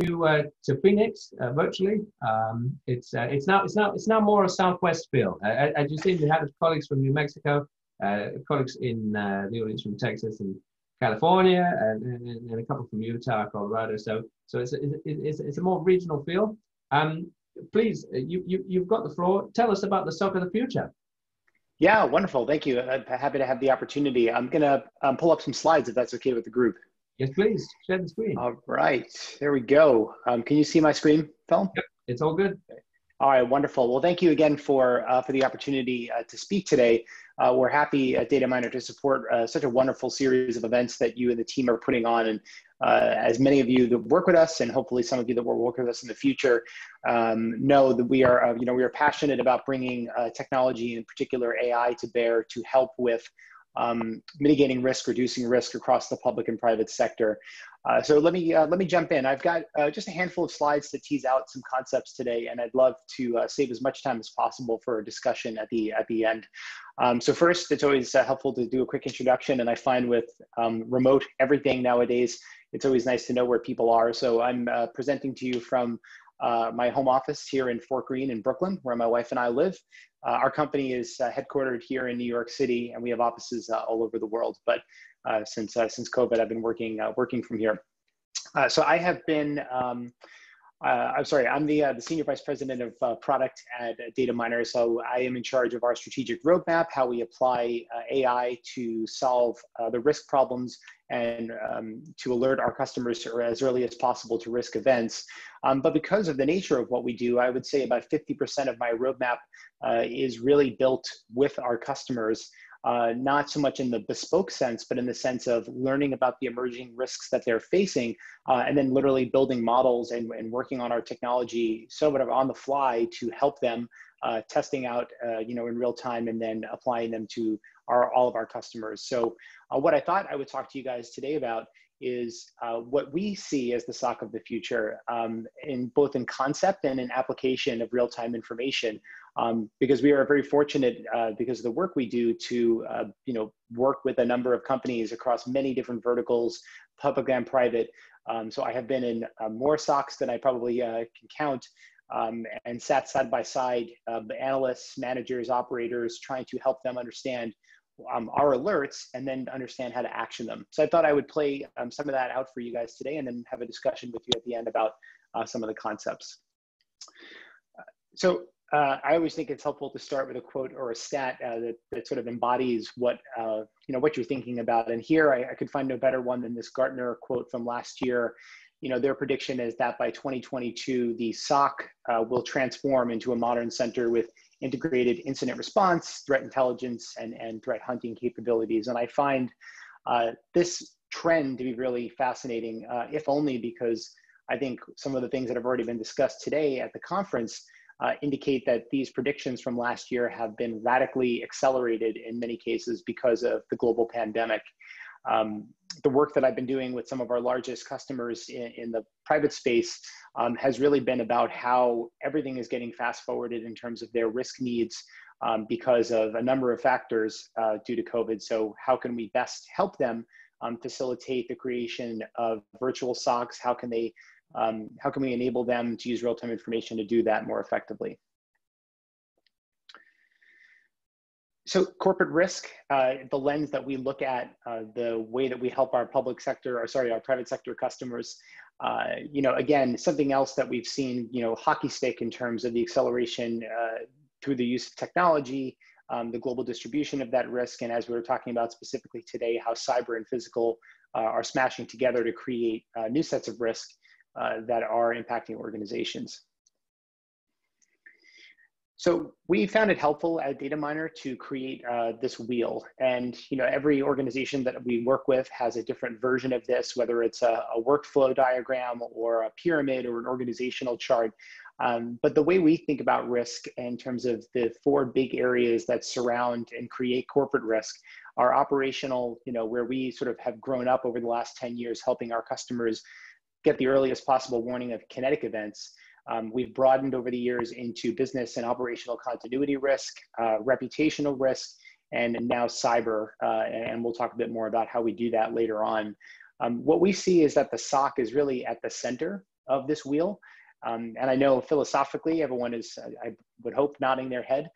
to uh, to Phoenix uh, virtually. Um, it's uh, it's now it's now it's now more a Southwest feel. Uh, as you see, we had colleagues from New Mexico, uh, colleagues in uh, the audience from Texas and California, and, and, and, a couple from Utah, Colorado. So so it's it's, it's a more regional feel. Um, please, you, you you've got the floor. Tell us about the SOC of the future. Yeah, wonderful. Thank you. I'm happy to have the opportunity. I'm gonna um, pull up some slides if that's okay with the group. Yes, please. Share the screen. All right. There we go. Um, can you see my screen, Phil? Yep. It's all good. All right, wonderful. Well, thank you again for uh, for the opportunity uh, to speak today. Uh, we're happy at Dataminr to support uh, such a wonderful series of events that you and the team are putting on. And uh, as many of you that work with us, and hopefully some of you that will work with us in the future, um, know that we are, uh, you know, we are passionate about bringing technology, in particular AI, to bear to help with um, mitigating risk, reducing risk across the public and private sector. Uh, so let me uh, let me jump in. I've got uh, just a handful of slides to tease out some concepts today, and I'd love to uh, save as much time as possible for a discussion at the at the end. Um, so first, it's always uh, helpful to do a quick introduction, and I find with um, remote everything nowadays, it's always nice to know where people are. So I'm uh, presenting to you from uh, my home office here in Fort Greene in Brooklyn, where my wife and I live. Uh, our company is uh, headquartered here in New York City, and we have offices uh, all over the world. But uh, since since COVID, I've been working working from here. so I have been. Um, uh, I'm sorry, I'm the, uh, the Senior Vice President of uh, Product at Dataminr. So I am in charge of our strategic roadmap, how we apply AI to solve the risk problems and um, to alert our customers as early as possible to risk events. Um, but because of the nature of what we do, I would say about 50% of my roadmap uh, is really built with our customers. Uh, not so much in the bespoke sense, but in the sense of learning about the emerging risks that they're facing, uh, and then literally building models and, and working on our technology sort of on the fly to help them, uh, testing out, uh, you know, in real time, and then applying them to our all of our customers. So, uh, what I thought I would talk to you guys today about is uh, what we see as the SOC of the future, um, in both in concept and in application of real-time information. Um, because we are very fortunate uh, because of the work we do to uh, you know work with a number of companies across many different verticals, public and private. Um, so I have been in uh, more SOCs than I probably uh, can count. Um, and sat side by side, analysts, managers, operators, trying to help them understand um, our alerts and then understand how to action them. So I thought I would play um, some of that out for you guys today and then have a discussion with you at the end about uh, some of the concepts. So uh, I always think it's helpful to start with a quote or a stat uh, that, that sort of embodies what uh, you know what you're thinking about. And here I, I, could find no better one than this Gartner quote from last year. You know, their prediction is that by 2022, the SOC uh, will transform into a modern center with integrated incident response, threat intelligence, and, and threat hunting capabilities. And I find uh, this trend to be really fascinating, uh, if only because I think some of the things that have already been discussed today at the conference uh, indicate that these predictions from last year have been radically accelerated in many cases because of the global pandemic. Um, the work that I've been doing with some of our largest customers in, in the private space um, has really been about how everything is getting fast forwarded in terms of their risk needs um, because of a number of factors uh, due to COVID. So, how can we best help them um, facilitate the creation of virtual SOCs? How can they um, how can we enable them to use real-time information to do that more effectively? so corporate risk, uh, the lens that we look at, uh, the way that we help our public sector, or sorry, our private sector customers, uh, you know, again, something else that we've seen, you know, hockey stick in terms of the acceleration uh, through the use of technology, um, the global distribution of that risk, and as we were talking about specifically today, how cyber and physical uh, are smashing together to create uh, new sets of risk that are impacting organizations. So we found it helpful at Dataminr to create uh, this wheel. And you know, every organization that we work with has a different version of this, whether it's a, a workflow diagram or a pyramid or an organizational chart. Um, but the way we think about risk in terms of the four big areas that surround and create corporate risk are operational, you know, where we sort of have grown up over the last 10 years helping our customers get the earliest possible warning of kinetic events. Um, we've broadened over the years into business and operational continuity risk, uh, reputational risk, and now cyber. Uh, and we'll talk a bit more about how we do that later on. Um, what we see is that the SOC is really at the center of this wheel. Um, and I know philosophically, everyone is, I would hope, nodding their head.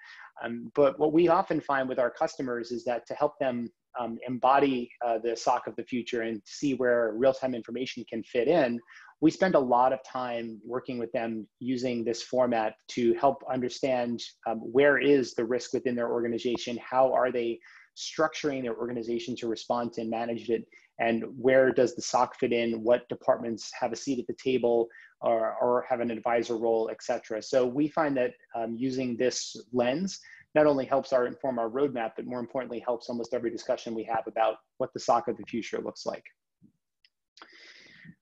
Um, but what we often find with our customers is that to help them um, embody uh, the SOC of the future and see where real-time information can fit in, we spend a lot of time working with them using this format to help understand um, where is the risk within their organization, how are they structuring their organization to respond to and manage it, and where does the SOC fit in, what departments have a seat at the table or, or have an advisor role, et cetera. So we find that um, using this lens not only helps our inform our roadmap, but more importantly helps almost every discussion we have about what the SOC of the future looks like.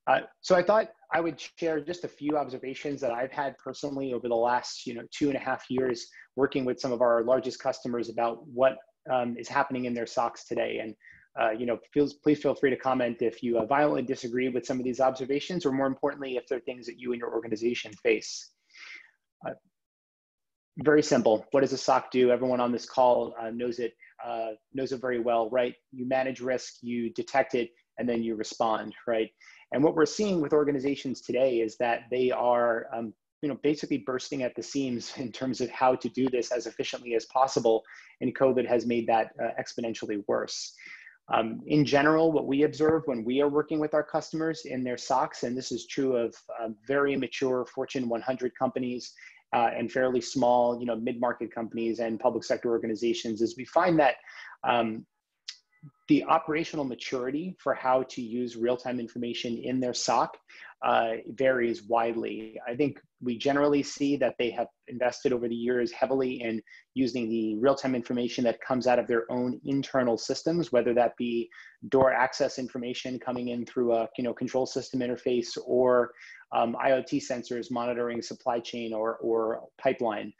Uh, so I thought I would share just a few observations that I've had personally over the last you know two and a half years working with some of our largest customers about what um, is happening in their SOCs today. And uh, you know, feels, please feel free to comment if you uh, violently disagree with some of these observations, or more importantly, if there are things that you and your organization face. Very simple. What does a SOC do? Everyone on this call uh, knows it uh, knows it very well, right? You manage risk, you detect it, and then you respond, right? And what we're seeing with organizations today is that they are um, you know, basically bursting at the seams in terms of how to do this as efficiently as possible. And COVID has made that uh, exponentially worse. Um, in general, what we observe when we are working with our customers in their SOCs, and this is true of uh, very mature Fortune 100 companies uh, and fairly small, you know, mid-market companies and public sector organizations, is we find that um, the operational maturity for how to use real-time information in their SOC uh, varies widely. I think we generally see that they have invested over the years heavily in using the real-time information that comes out of their own internal systems, whether that be door access information coming in through a you know control system interface or um, IoT sensors monitoring supply chain or, or pipeline.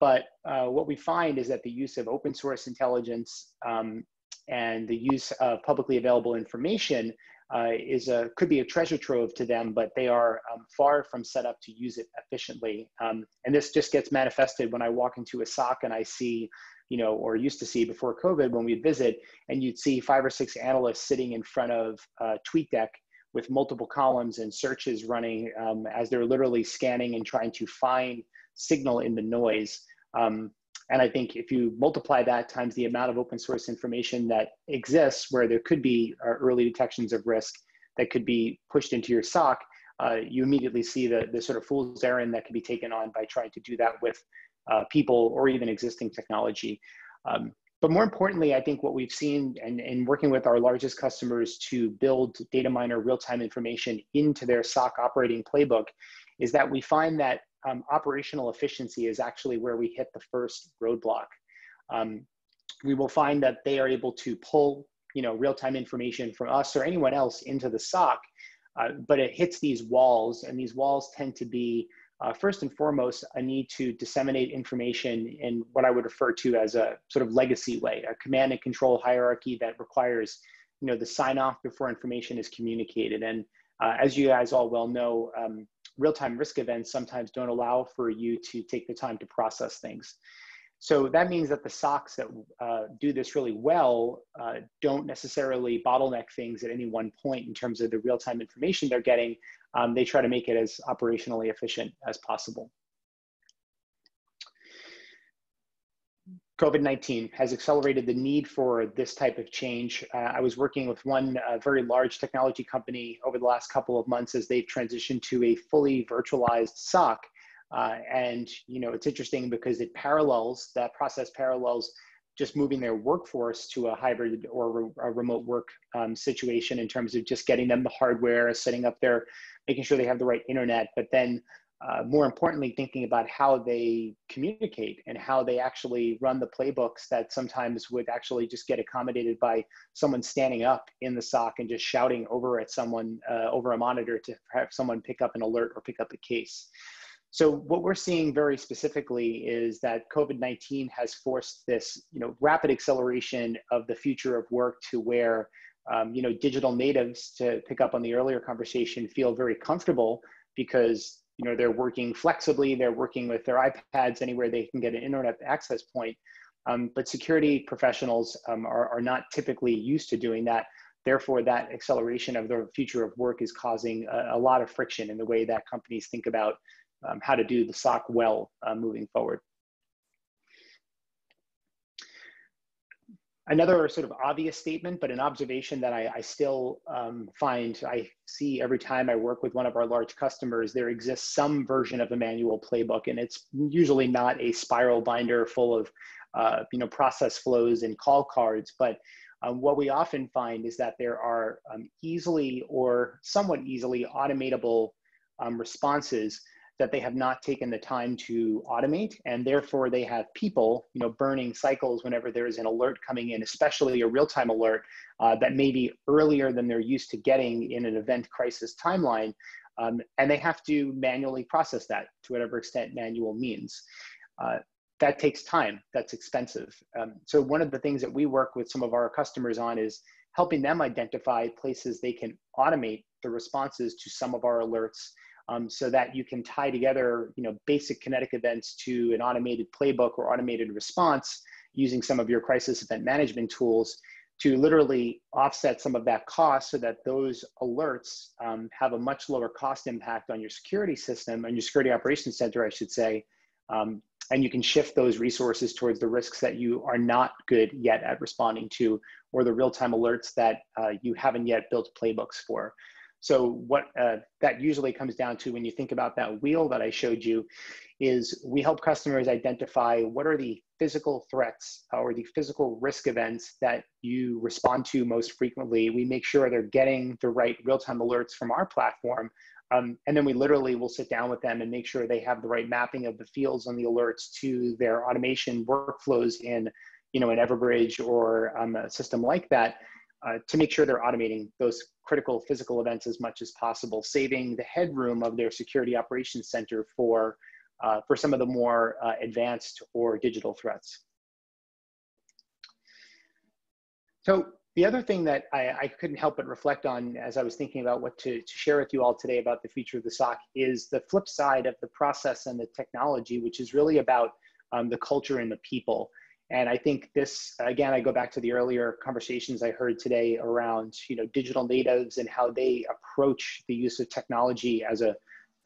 But uh, what we find is that the use of open source intelligence um, and the use of publicly available information uh, is a could be a treasure trove to them, but they are um, far from set up to use it efficiently. Um, and this just gets manifested when I walk into a SOC and I see, you know, or used to see before COVID when we'd visit, and you'd see five or six analysts sitting in front of uh, TweetDeck with multiple columns and searches running um, as they're literally scanning and trying to find signal in the noise. And I think if you multiply that times the amount of open source information that exists where there could be uh, early detections of risk that could be pushed into your SOC, uh, you immediately see the, the sort of fool's errand that can be taken on by trying to do that with uh, people or even existing technology. Um, but more importantly, I think what we've seen and in working with our largest customers to build Dataminr real-time information into their SOC operating playbook is that we find that um, operational efficiency is actually where we hit the first roadblock. Um, we will find that they are able to pull you know, real-time information from us or anyone else into the SOC, uh, but it hits these walls, and these walls tend to be uh, first and foremost, a need to disseminate information in what I would refer to as a sort of legacy way, a command and control hierarchy that requires, you know, the sign off before information is communicated. And uh, as you guys all well know, um, real-time risk events sometimes don't allow for you to take the time to process things. So that means that the SOCs that uh, do this really well uh, don't necessarily bottleneck things at any one point in terms of the real-time information they're getting. Um, they try to make it as operationally efficient as possible. COVID-19 has accelerated the need for this type of change. Uh, I was working with one uh, very large technology company over the last couple of months as they've transitioned to a fully virtualized SOC. Uh, and you know, it's interesting because it parallels, that process parallels just moving their workforce to a hybrid or re a remote work um, situation in terms of just getting them the hardware, setting up their, making sure they have the right internet, but then uh, more importantly, thinking about how they communicate and how they actually run the playbooks that sometimes would actually just get accommodated by someone standing up in the SOC and just shouting over at someone uh, over a monitor to have someone pick up an alert or pick up a case. So what we're seeing very specifically is that COVID-19 has forced this, you know, rapid acceleration of the future of work to where, um, you know, digital natives, to pick up on the earlier conversation, feel very comfortable because you know they're working flexibly they're working with their ipads anywhere they can get an internet access point um, but security professionals um, are, are not typically used to doing that Therefore, that acceleration of the future of work is causing a, a lot of friction in the way that companies think about um, how to do the SOC well uh, moving forward. Another sort of obvious statement, but an observation that I, I still um, find I see every time I work with one of our large customers, there exists some version of a manual playbook, and it's usually not a spiral binder full of uh, you know process flows and call cards, but um, what we often find is that there are um, easily or somewhat easily automatable um, responses that they have not taken the time to automate and therefore they have people you know burning cycles whenever there is an alert coming in especially a real-time alert uh, that may be earlier than they're used to getting in an event crisis timeline um, and they have to manually process that to whatever extent manual means. Uh, that takes time. That's expensive. Um, so one of the things that we work with some of our customers on is helping them identify places they can automate the responses to some of our alerts um, so that you can tie together you know basic kinetic events to an automated playbook or automated response using some of your crisis event management tools to literally offset some of that cost so that those alerts um, have a much lower cost impact on your security system and your security operations center i should say um, and you can shift those resources towards the risks that you are not good yet at responding to or the real-time alerts that uh, you haven't yet built playbooks for so what uh, that usually comes down to when you think about that wheel that I showed you is we help customers identify what are the physical threats or the physical risk events that you respond to most frequently. We make sure they're getting the right real-time alerts from our platform. Um, and then we literally will sit down with them and make sure they have the right mapping of the fields on the alerts to their automation workflows in, you know, an Everbridge or um, a system like that uh, to make sure they're automating those critical physical events as much as possible, saving the headroom of their security operations center for, uh, for some of the more uh, advanced or digital threats. So the other thing that I, I, couldn't help but reflect on as I was thinking about what to, to share with you all today about the future of the SOC is the flip side of the process and the technology, which is really about um, the culture and the people. And I think this, again, I go back to the earlier conversations I heard today around, you know, digital natives and how they approach the use of technology as a,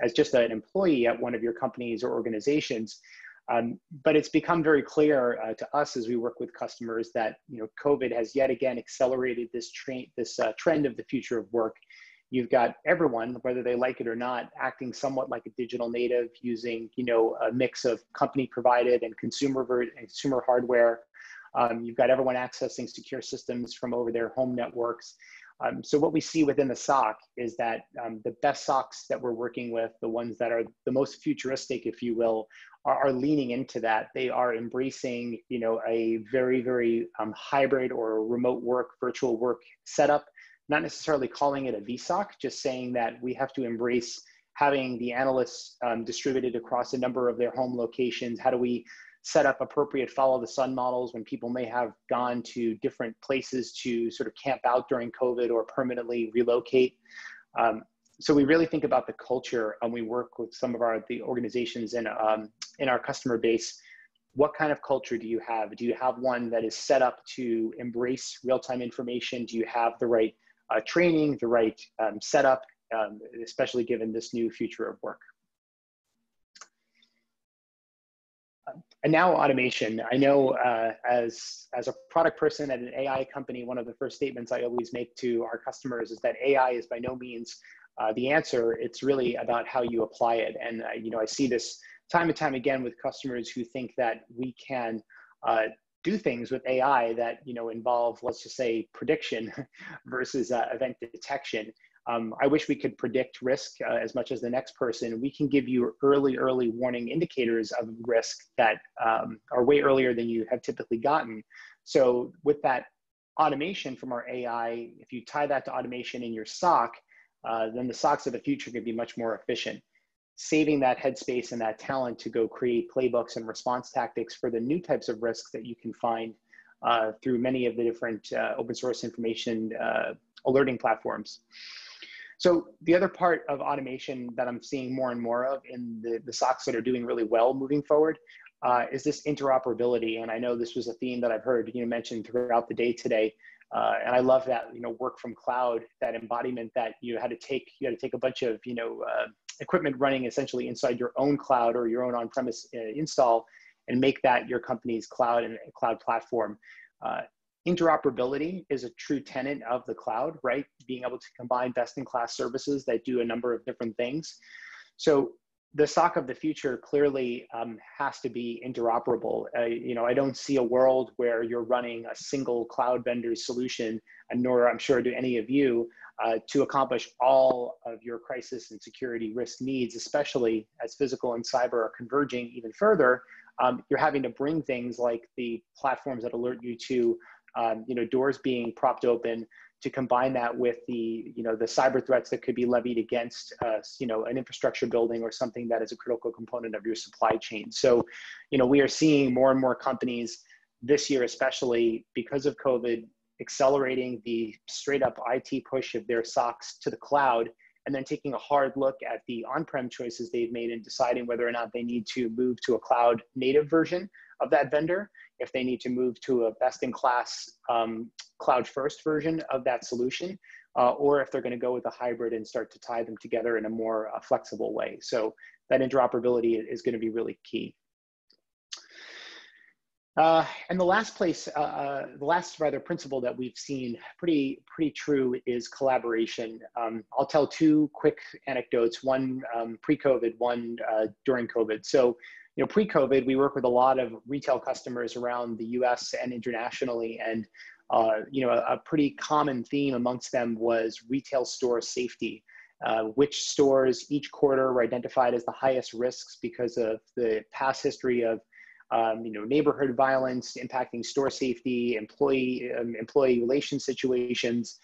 as just an employee at one of your companies or organizations. Um, but it's become very clear uh, to us as we work with customers that, you know, COVID has yet again accelerated this, train, this uh, trend of the future of work you've got everyone, whether they like it or not, acting somewhat like a digital native, using you know a mix of company provided and consumer and consumer hardware. Um, you've got everyone accessing secure systems from over their home networks. Um, so what we see within the SOC is that um, the best SOCs that we're working with, the ones that are the most futuristic, if you will, are, are leaning into that. They are embracing, you know, a very, very um, hybrid or remote work, virtual work setup not necessarily calling it a VSOC, just saying that we have to embrace having the analysts um, distributed across a number of their home locations. How do we set up appropriate follow the sun models when people may have gone to different places to sort of camp out during COVID or permanently relocate? Um, so we really think about the culture and we work with some of our the organizations in, um, in our customer base what kind of culture do you have? Do you have one that is set up to embrace real-time information? Do you have the right uh, training, the right um, setup, um, especially given this new future of work. and now automation. I know uh, as, as a product person at an AI company, one of the first statements I always make to our customers is that AI is by no means uh, the answer. It's really about how you apply it. And uh, you know, I see this time and time again with customers who think that we can uh, do things with AI that you know involve, let's just say, prediction versus uh, event detection. Um, I wish we could predict risk uh, as much as the next person. We can give you early, early warning indicators of risk that um, are way earlier than you have typically gotten. So with that automation from our AI, if you tie that to automation in your SOC, uh, then the SOCs of the future could be much more efficient saving that headspace and that talent to go create playbooks and response tactics for the new types of risks that you can find uh, through many of the different uh, open source information uh, alerting platforms. So the other part of automation that I'm seeing more and more of in the, the SOCs that are doing really well moving forward uh, is this interoperability. And I know this was a theme that I've heard you know, mentioned throughout the day today. Uh, and I love that, you know, work from cloud, that embodiment that you had to take, you had to take a bunch of, you know, uh, equipment running essentially inside your own cloud or your own on-premise uh, install and make that your company's cloud and cloud platform. Uh, interoperability is a true tenant of the cloud, right? Being able to combine best-in-class services that do a number of different things. So the SOC of the future clearly um, has to be interoperable. Uh, you know, I don't see a world where you're running a single cloud vendor solution, and nor I'm sure do any of you, uh, to accomplish all of your crisis and security risk needs, especially as physical and cyber are converging even further. Um, you're having to bring things like the platforms that alert you to, um, you know, doors being propped open, to combine that with the you know the cyber threats that could be levied against uh, you know an infrastructure building or something that is a critical component of your supply chain so you know we are seeing more and more companies this year especially because of covid accelerating the straight up IT push of their SOCs to the cloud and then taking a hard look at the on-prem choices they've made and deciding whether or not they need to move to a cloud native version of that vendor if they need to move to a best-in-class um, cloud-first version of that solution, uh, or if they're going to go with a hybrid and start to tie them together in a more uh, flexible way. So that interoperability is going to be really key. Uh, and the last place, uh, uh, the last rather principle that we've seen pretty pretty true is collaboration. Um, I'll tell two quick anecdotes. One um, pre-COVID, one uh, during COVID. So you know, pre-COVID, we work with a lot of retail customers around the U.S. and internationally, and uh, you know, a, a, pretty common theme amongst them was retail store safety. Uh, which stores each quarter were identified as the highest risks because of the past history of um, you know, neighborhood violence impacting store safety, employee um, employee relation situations.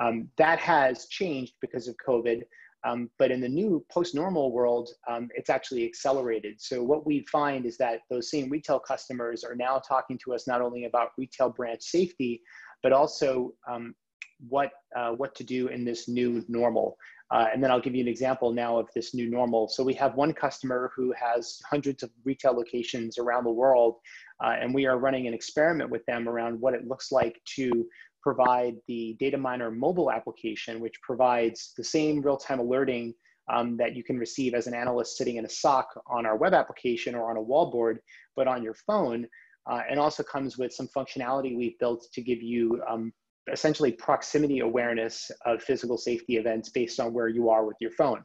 Um, that has changed because of COVID. Um, but in the new post-normal world, um, it's actually accelerated. So what we find is that those same retail customers are now talking to us not only about retail branch safety, but also um, what uh, what to do in this new normal. Uh, and then I'll give you an example now of this new normal. So we have one customer who has hundreds of retail locations around the world, uh, and we are running an experiment with them around what it looks like to provide the Dataminr mobile application, which provides the same real-time alerting um, that you can receive as an analyst sitting in a SOC on our web application or on a wallboard, but on your phone, uh, and also comes with some functionality we've built to give you um, essentially proximity awareness of physical safety events based on where you are with your phone.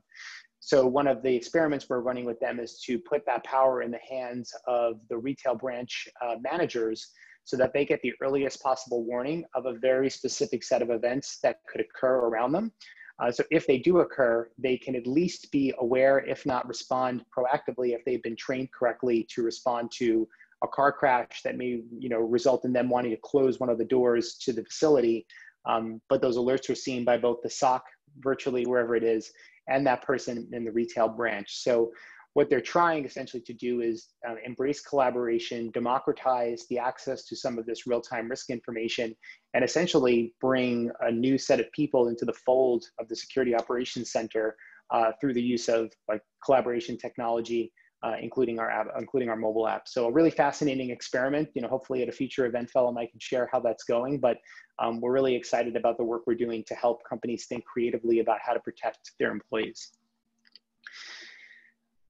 So one of the experiments we're running with them is to put that power in the hands of the retail branch uh, managers so that they get the earliest possible warning of a very specific set of events that could occur around them. Uh, so if they do occur, they can at least be aware, if not respond proactively, if they've been trained correctly to respond to a car crash that may you know, result in them wanting to close one of the doors to the facility. Um, but those alerts are seen by both the SOC virtually wherever it is and that person in the retail branch. So what they're trying essentially to do is uh, embrace collaboration, democratize the access to some of this real-time risk information, and essentially bring a new set of people into the fold of the Security Operations Center uh, through the use of like collaboration technology, uh, including our app, including our mobile app. So a really fascinating experiment. You know, hopefully at a future event, fellow Mike can share how that's going. But um, we're really excited about the work we're doing to help companies think creatively about how to protect their employees.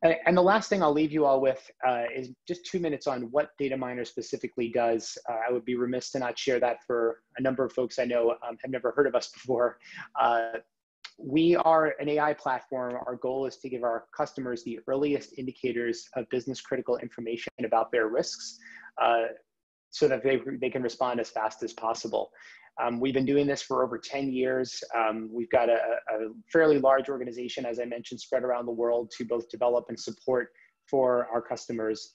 And the last thing I'll leave you all with uh, is just two minutes on what Dataminr specifically does. Uh, I would be remiss to not share that for a number of folks I know um, have never heard of us before. Uh, we are an AI platform. Our goal is to give our customers the earliest indicators of business critical information about their risks uh, so that they, they can respond as fast as possible. Um, we've been doing this for over 10 years. Um, we've got a, a, fairly large organization, as I mentioned, spread around the world to both develop and support for our customers.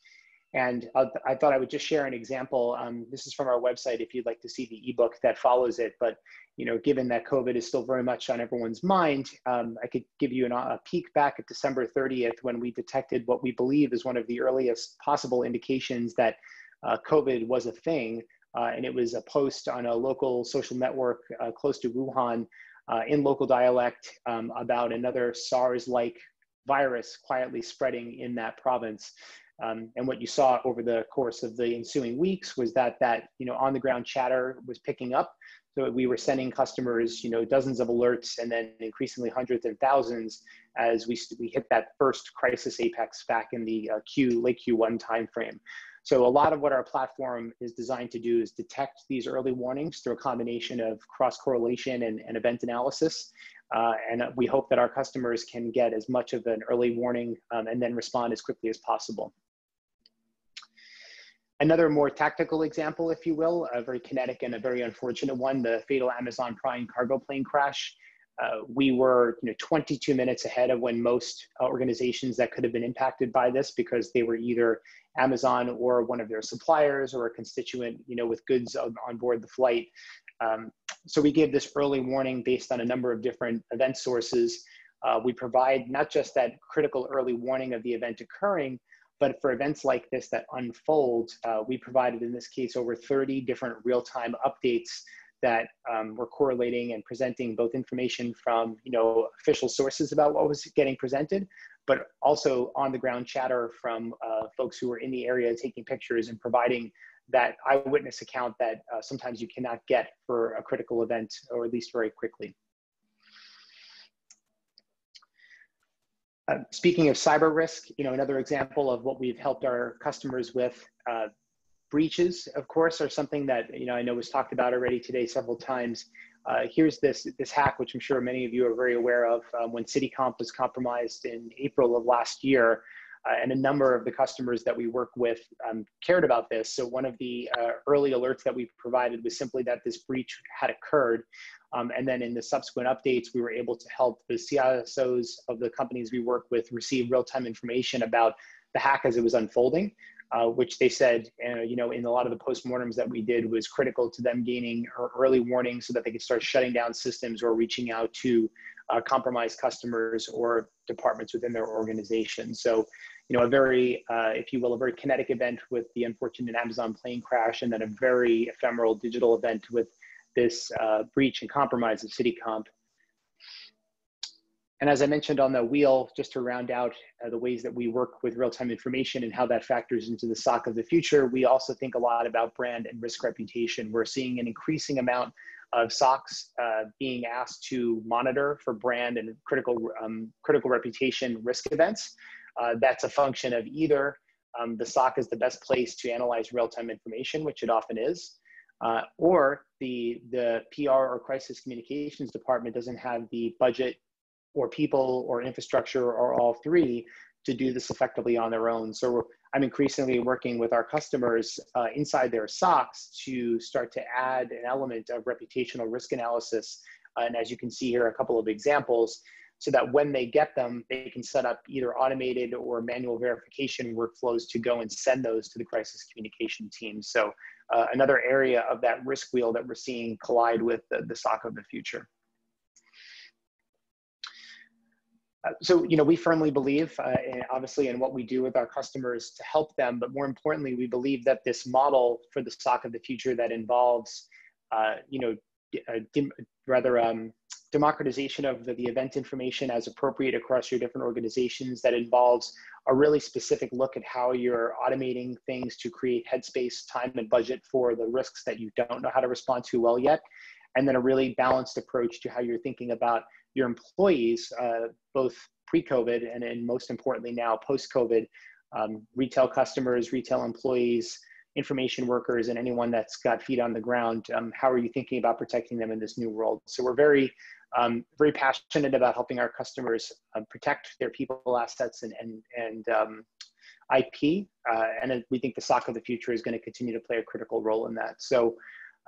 And I, I thought I would just share an example. Um, this is from our website if you'd like to see the ebook that follows it. But you know, given that COVID is still very much on everyone's mind, um, I could give you an, a peek back at December 30th when we detected what we believe is one of the earliest possible indications that uh, COVID was a thing uh, and it was a post on a local social network uh, close to Wuhan uh, in local dialect um, about another SARS-like virus quietly spreading in that province. Um, and what you saw over the course of the ensuing weeks was that that you know on the ground chatter was picking up. So we were sending customers you know dozens of alerts and then increasingly hundreds and thousands as we we hit that first crisis apex back in the uh, Q late Q1 timeframe. So a lot of what our platform is designed to do is detect these early warnings through a combination of cross correlation and, and event analysis. Uh, and we hope that our customers can get as much of an early warning um, and then respond as quickly as possible. Another more tactical example, if you will, a very kinetic and a very unfortunate one, the fatal Amazon Prime cargo plane crash. Uh, we were you know, 22 minutes ahead of when most uh, organizations that could have been impacted by this because they were either Amazon or one of their suppliers or a constituent you know, with goods on, on board the flight. Um, so we gave this early warning based on a number of different event sources. Uh, we provide not just that critical early warning of the event occurring, but for events like this that unfold, uh, we provided in this case over 30 different real-time updates that um, were correlating and presenting both information from you know official sources about what was getting presented, but also on the ground chatter from uh, folks who were in the area taking pictures and providing that eyewitness account that uh, sometimes you cannot get for a critical event or at least very quickly. Uh, speaking of cyber risk, you know, another example of what we've helped our customers with, uh, breaches, of course, are something that, you know, I know was talked about already today several times. Uh, here's this, this hack, which I'm sure many of you are very aware of. Um, when CityComp was compromised in April of last year, uh, and a number of the customers that we work with um, cared about this. So one of the uh, early alerts that we provided was simply that this breach had occurred. Um, and then in the subsequent updates, we were able to help the CISOs of the companies we work with receive real-time information about the hack as it was unfolding, uh, which they said, uh, you know, in a lot of the postmortems that we did was critical to them gaining early warning so that they could start shutting down systems or reaching out to uh, compromised customers or departments within their organization. So, you know, a very, uh, if you will, a very kinetic event with the unfortunate Amazon plane crash, and then a very ephemeral digital event with this uh, breach and compromise of CityComp. And as I mentioned on the wheel, just to round out uh, the ways that we work with real-time information and how that factors into the SOC of the future, we also think a lot about brand and risk reputation. We're seeing an increasing amount of SOCs uh, being asked to monitor for brand and critical, um, critical reputation risk events. Uh, that's a function of either um, the SOC is the best place to analyze real-time information, which it often is, uh, or the, the PR or crisis communications department doesn't have the budget or people or infrastructure or all three to do this effectively on their own. So I'm increasingly working with our customers uh, inside their SOCs to start to add an element of reputational risk analysis. And as you can see here, a couple of examples so that when they get them, they can set up either automated or manual verification workflows to go and send those to the crisis communication team. So uh, another area of that risk wheel that we're seeing collide with the, the SOC of the future. Uh, so, you know, we firmly believe, uh, in, obviously, in what we do with our customers to help them, but more importantly, we believe that this model for the SOC of the future that involves, uh, you know, rather um, democratization of the, the event information as appropriate across your different organizations that involves a really specific look at how you're automating things to create headspace, time, and budget for the risks that you don't know how to respond to well yet. And then a really balanced approach to how you're thinking about your employees, uh, both pre-COVID and, and most importantly now post-COVID, um, retail customers, retail employees, information workers, and anyone that's got feet on the ground. Um, how are you thinking about protecting them in this new world? So we're very um, very passionate about helping our customers uh, protect their people assets and, and, and um, IP. Uh, and we think the SOC of the future is going to continue to play a critical role in that. So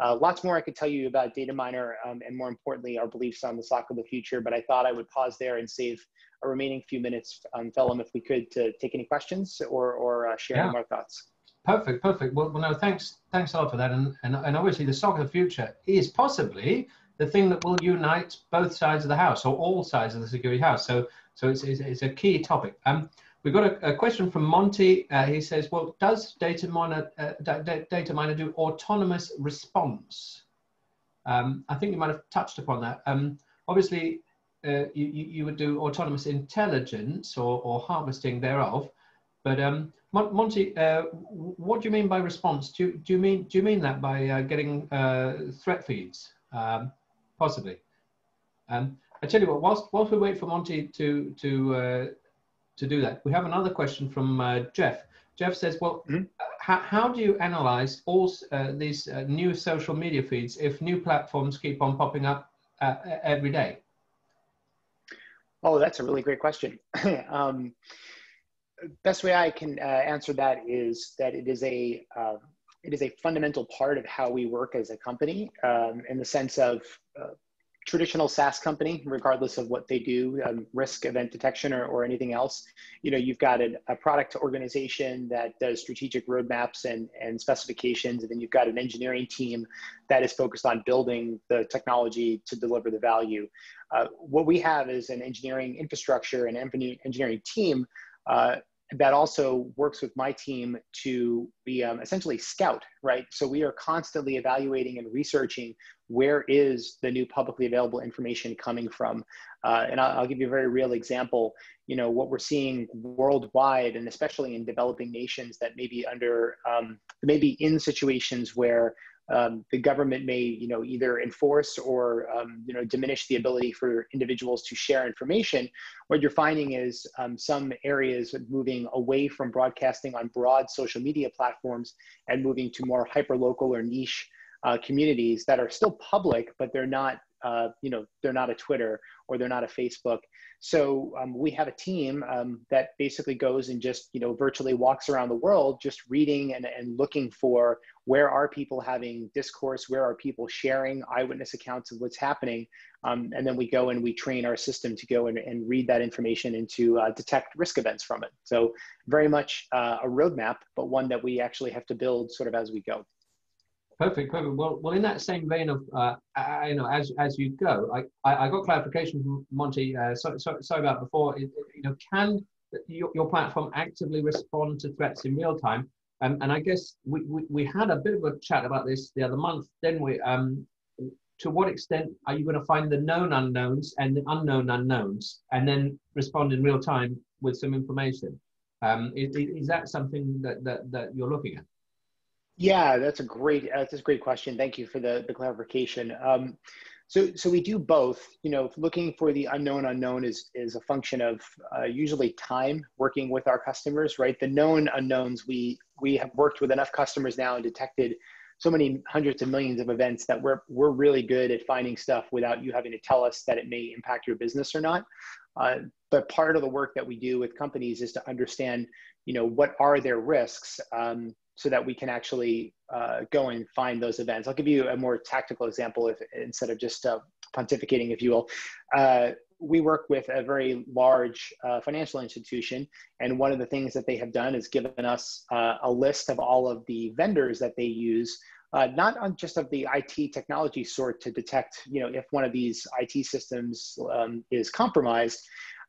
uh, lots more I could tell you about Dataminr um, and more importantly, our beliefs on the SOC of the future, but I thought I would pause there and save a remaining few minutes, um, Phelim, if we could, to take any questions or, or uh, share yeah. any more thoughts. Perfect, perfect. Well, well, no, thanks, thanks a lot for that. And, and, and obviously the SOC of the future is possibly the thing that will unite both sides of the house or all sides of the security house. So, so it's, it's, it's a key topic. Um, we've got a, a question from Monty. Uh, he says, well, does Dataminr, uh, Dataminr do autonomous response? Um, I think you might have touched upon that. Um, obviously, uh, you, you would do autonomous intelligence or, or harvesting thereof, But um, Monty, uh, what do you mean by response? Do you, do you mean do you mean that by uh, getting uh, threat feeds? Um, possibly. Um, I tell you what. Whilst whilst we wait for Monty to to uh, to do that, we have another question from uh, Jeff. Jeff says, "Well, mm -hmm. how, how do you analyze all uh, these new social media feeds if new platforms keep on popping up every day?" Oh, that's a really great question. um, best way I can uh, answer that is that it is a uh, it is a fundamental part of how we work as a company um, in the sense of uh, traditional SaaS company, regardless of what they do, um, risk event detection or, or anything else. You know, you've got a, a product organization that does strategic roadmaps and, and specifications, and then you've got an engineering team that is focused on building the technology to deliver the value. Uh, what we have is an engineering infrastructure and engineering team uh, that also works with my team to be um, essentially scout, right? So we are constantly evaluating and researching where is the new publicly available information coming from. Uh, and I'll, I'll, give you a very real example. You know, what we're seeing worldwide, and especially in developing nations that may be under, um, maybe in situations where um, the government may you know either enforce or um, you know diminish the ability for individuals to share information. What you're finding is um, some areas moving away from broadcasting on broad social media platforms and moving to more hyper local or niche uh, communities that are still public but they're not uh, you know they're not a twitter or they're not a facebook so um, we have a team um, that basically goes and just you know virtually walks around the world, just reading and, and looking for where are people having discourse, where are people sharing eyewitness accounts of what's happening, um, and then we go and we train our system to go and, and read that information and to uh, detect risk events from it. So very much uh, a roadmap, but one that we actually have to build sort of as we go. Perfect, perfect. Well, well, in that same vein of, uh, you know, as as you go, I, I, I got clarification from Monty. Uh, so, so, sorry about before. It, you know, can your, your platform actively respond to threats in real time? Um, and I guess we, we, we had a bit of a chat about this the other month, didn't we? Um, to what extent are you going to find the known unknowns and the unknown unknowns, and then respond in real time with some information? Um, is, is that something that, that, that you're looking at? Yeah, that's a great uh, that's a great question. Thank you for the, the clarification. Um, so, so we do both. You know, looking for the unknown unknown is is a function of uh, usually time working with our customers, right? The known unknowns we we have worked with enough customers now and detected so many hundreds of millions of events that we're we're really good at finding stuff without you having to tell us that it may impact your business or not. Uh, but part of the work that we do with companies is to understand, you know, what are their risks. Um, so that we can actually uh, go and find those events. I'll give you a more tactical example if, instead of just uh, pontificating, if you will. Uh, we work with a very large uh, financial institution, and one of the things that they have done is given us uh, a list of all of the vendors that they use. Uh, not on just of the IT technology sort to detect, you know, if one of these IT systems um, is compromised,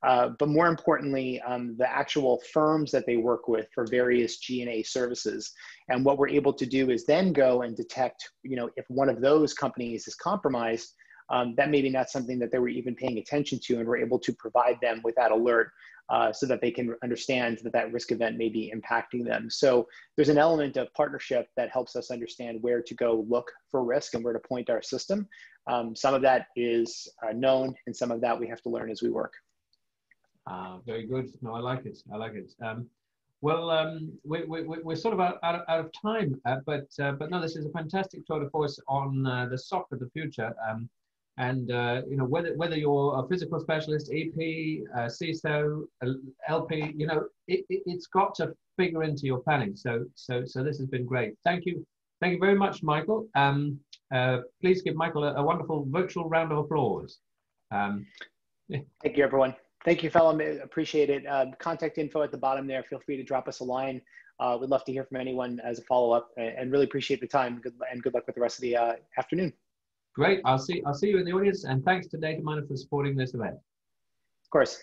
uh, but more importantly, um, the actual firms that they work with for various G&A services. And what we're able to do is then go and detect, you know, if one of those companies is compromised, um, that maybe not something that they were even paying attention to, and we're able to provide them with that alert uh, so that they can understand that that risk event may be impacting them. So there's an element of partnership that helps us understand where to go look for risk and where to point our system. Um, some of that is uh, known, and some of that we have to learn as we work. Uh, very good. No, I like it. I like it. Um, well, um, we, we, we're sort of out, out, out of time, uh, but uh, but no, this is a fantastic tour de force on uh, the SOC of the future. Um, and uh, you know whether whether you're a physical specialist, EP, uh, CISO, LP, you know it, has got to figure into your planning. So so so this has been great. Thank you, thank you very much, Michael. Um, please give Michael a, a, wonderful virtual round of applause. Um, Thank you, everyone. Thank you, fellow. Appreciate it. Uh, contact info at the bottom there. Feel free to drop us a line. Uh, we'd love to hear from anyone as a follow up, and really appreciate the time. Good and good luck with the rest of the uh, afternoon. Great. I'll see. I'll see you in the audience, and thanks to Dataminr for supporting this event. Of course.